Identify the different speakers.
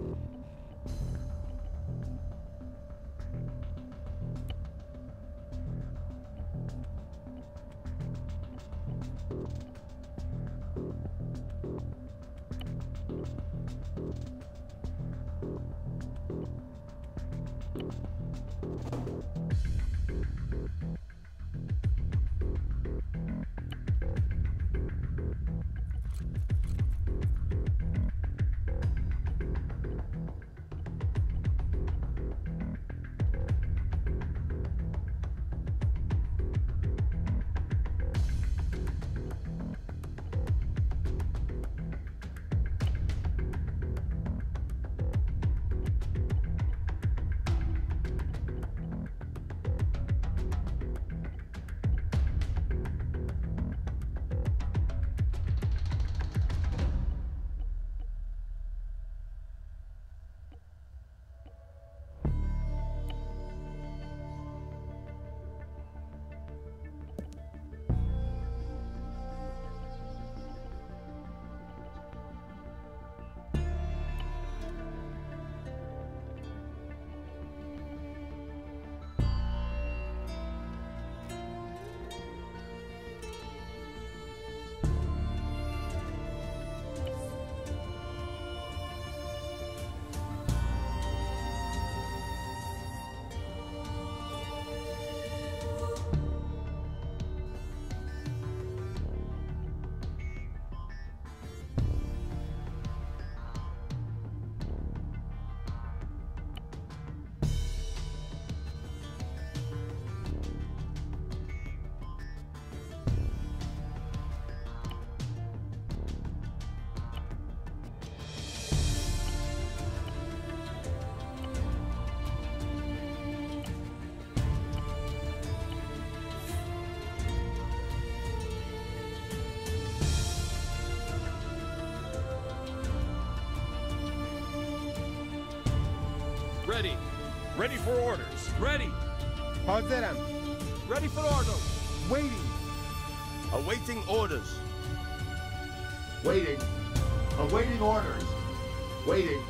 Speaker 1: Thank you. Ready.
Speaker 2: Ready for orders.
Speaker 1: Ready.
Speaker 3: Hazırım.
Speaker 1: Ready for orders.
Speaker 3: Waiting.
Speaker 2: Awaiting orders.
Speaker 4: Waiting. Awaiting orders. Waiting.